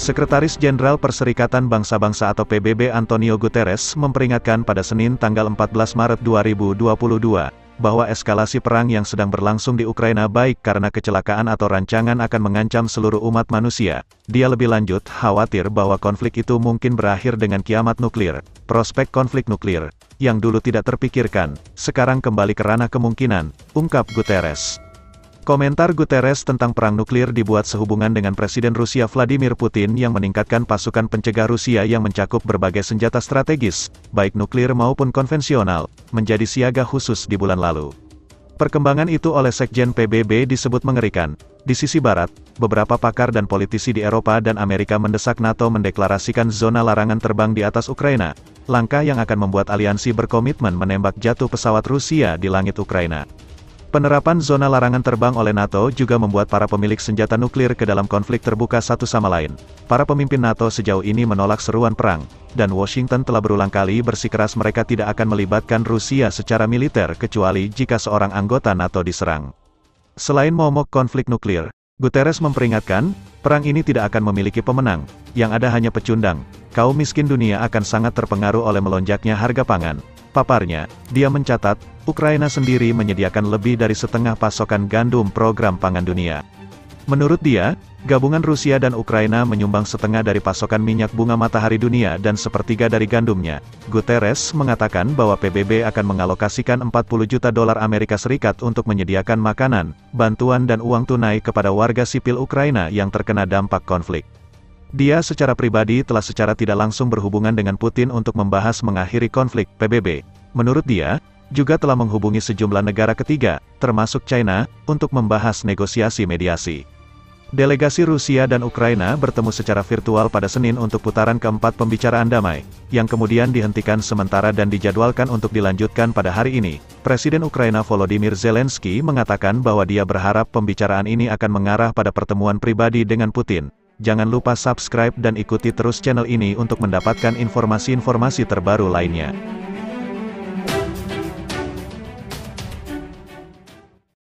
Sekretaris Jenderal Perserikatan Bangsa-Bangsa atau PBB Antonio Guterres memperingatkan pada Senin tanggal 14 Maret 2022, bahwa eskalasi perang yang sedang berlangsung di Ukraina baik karena kecelakaan atau rancangan akan mengancam seluruh umat manusia. Dia lebih lanjut, khawatir bahwa konflik itu mungkin berakhir dengan kiamat nuklir. Prospek konflik nuklir, yang dulu tidak terpikirkan, sekarang kembali ke ranah kemungkinan, ungkap Guterres. Komentar Guterres tentang perang nuklir dibuat sehubungan dengan Presiden Rusia Vladimir Putin yang meningkatkan pasukan pencegah Rusia yang mencakup berbagai senjata strategis, baik nuklir maupun konvensional, menjadi siaga khusus di bulan lalu. Perkembangan itu oleh Sekjen PBB disebut mengerikan. Di sisi barat, beberapa pakar dan politisi di Eropa dan Amerika mendesak NATO mendeklarasikan zona larangan terbang di atas Ukraina, langkah yang akan membuat aliansi berkomitmen menembak jatuh pesawat Rusia di langit Ukraina. Penerapan zona larangan terbang oleh NATO juga membuat para pemilik senjata nuklir ke dalam konflik terbuka satu sama lain. Para pemimpin NATO sejauh ini menolak seruan perang, dan Washington telah berulang kali bersikeras mereka tidak akan melibatkan Rusia secara militer kecuali jika seorang anggota NATO diserang. Selain momok konflik nuklir, Guterres memperingatkan, perang ini tidak akan memiliki pemenang, yang ada hanya pecundang. Kaum miskin dunia akan sangat terpengaruh oleh melonjaknya harga pangan, Paparnya, dia mencatat, Ukraina sendiri menyediakan lebih dari setengah pasokan gandum program pangan dunia. Menurut dia, gabungan Rusia dan Ukraina menyumbang setengah dari pasokan minyak bunga matahari dunia dan sepertiga dari gandumnya. Guterres mengatakan bahwa PBB akan mengalokasikan 40 juta dolar Amerika Serikat untuk menyediakan makanan, bantuan dan uang tunai kepada warga sipil Ukraina yang terkena dampak konflik. Dia secara pribadi telah secara tidak langsung berhubungan dengan Putin untuk membahas mengakhiri konflik PBB. Menurut dia, juga telah menghubungi sejumlah negara ketiga, termasuk China, untuk membahas negosiasi mediasi. Delegasi Rusia dan Ukraina bertemu secara virtual pada Senin untuk putaran keempat pembicaraan damai, yang kemudian dihentikan sementara dan dijadwalkan untuk dilanjutkan pada hari ini. Presiden Ukraina Volodymyr Zelensky mengatakan bahwa dia berharap pembicaraan ini akan mengarah pada pertemuan pribadi dengan Putin. Jangan lupa subscribe dan ikuti terus channel ini untuk mendapatkan informasi-informasi terbaru lainnya.